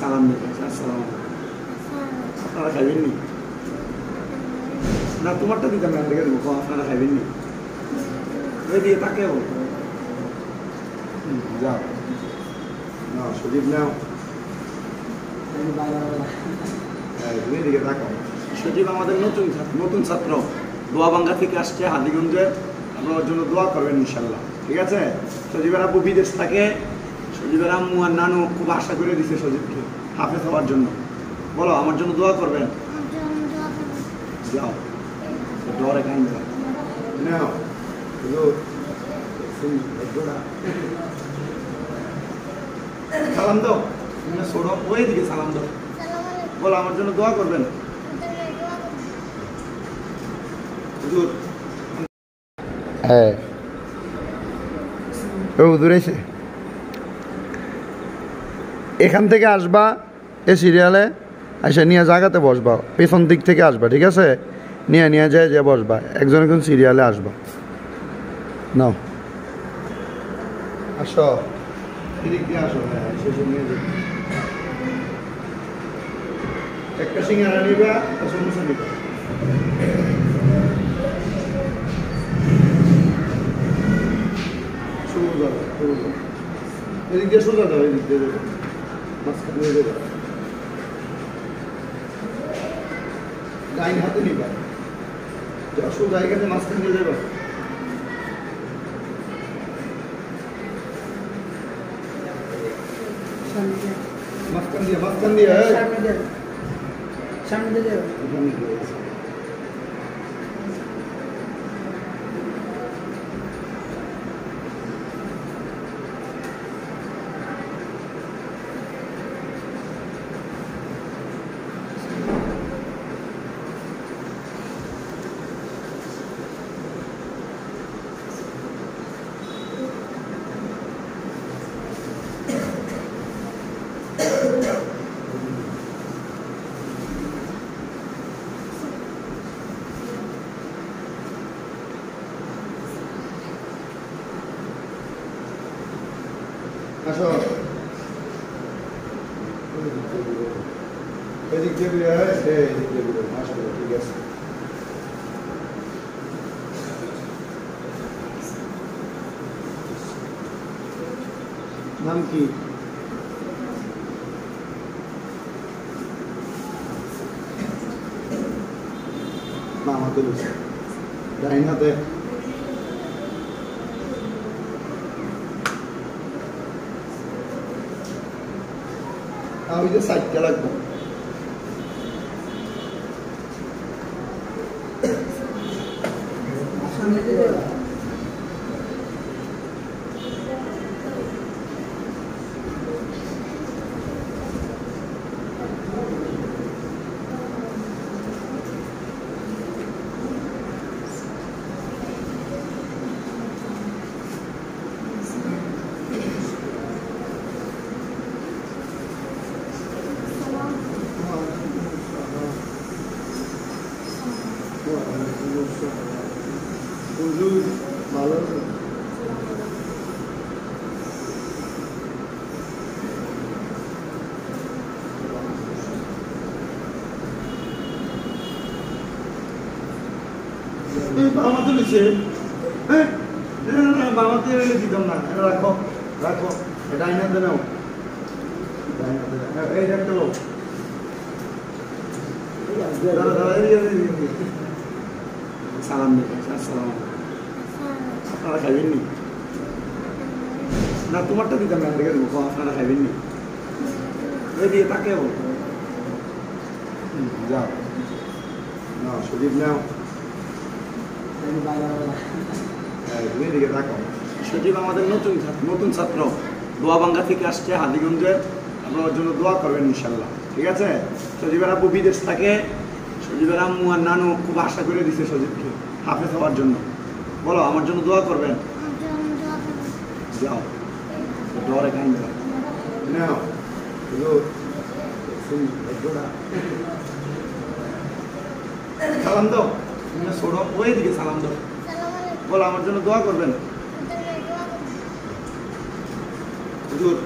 সালাম আপনারা খাইবেন নি না তোমারটা দিতাম না দেখে দেবো। আপনারা খাইবেন নি এদিকে তাকে বল। হুম, যাও। না সুদীপ নাও। তুমি তাকাও। সজীব আমাদের নতুন ছাত্র নতুন ছাত্র। দোয়াবাঙ্গা থেকে আসছে হাদিগঞ্জে আপনার ওর জন্য দোয়া করবেন ইনশাল্লাহ ঠিক আছে? সজীবের আব্বু বিদেশ থাকে। সজীবের আম্মু আর নানু খুব আশা করে দিছে সজীবকে হাফেজ হওয়ার জন্য। বলো আমার জন্য দোয়া করবেন? যাও। ডরে কান দাও নাও। সালাম দাও। ছোড়ো ওই দিকে সালাম দাও। বলো আমার জন্য দোয়া করবেন। হুজুর হ্যাঁ। ও দূরেছে এখান থেকে আসবা এ সিরিয়ালে এসে নিয়ে জায়গাতে বসবা পেছন দিক থেকে আসবা ঠিক আছে? নিয়ে নিয়ে যায় যে বসবা একজন একজন সিরিয়ালে আসবা। নাও। আসো। হ্যাঁ একটা সিঙ্গারা নিবা একটা সমোসা নিবা সোজা যাও, সোজা যাও। এদিক দিয়ে সোজা যাও এদিক দিয়ে যাবে মাঝখানে যাবে ডাইন হাতে নিবা যাও সোজা এখানে মাঝখানে দিয়ে যাবে। মাঝখান দিয়ে মাঝখান দিয়ে। সামনে দিয়ে। এখানে দিয়ে। আসো। এদিক দিয়ে বেরো হ্যাঁ এদিক দিয়ে বেরো মাশাআল্লাহ ঠিক আছে। নাম কি? নাম হাতে ডাইন হাতে আমি যে সাইডটা লাগবো। Thank দিয়ে হুজুর ভালো বাবা তুলেছে হ্যাঁ বাবা তুলে দিতাম না এটা রাখো রাখো এটা আইনাতে নাও এই এদিকে। সালাম দেবেন আসসালাম আপনারা খাইবেন নি না তোমারটা দিতাম না দেখে দেবো আপনারা খাইবেন নি এদিকে তাকে বল যাও না সুদীপ নাও হ্যাঁ, তুমি এদিকে তাকাও সজীব আমাদের নতুন ছাত্র নতুন ছাত্র দোয়াবাঙ্গা থেকে আসছে হাদিগঞ্জে আপনার জন্য দোয়া করবেন ইনশাল্লাহ ঠিক আছে সজীবের আব্বু বিদেশ থাকে সজীবের আম্মু আর নানু খুব আশা করে দিছে সজীবকে হাফেজ হওয়ার জন্য। বলো আমার জন্য দোয়া করবেন? যাও। ডরে কান নাও। সালাম দাও। ছোড়ো। ওই দিকে সালাম দাও বলো আমার জন্য দোয়া করবেন। হুজুর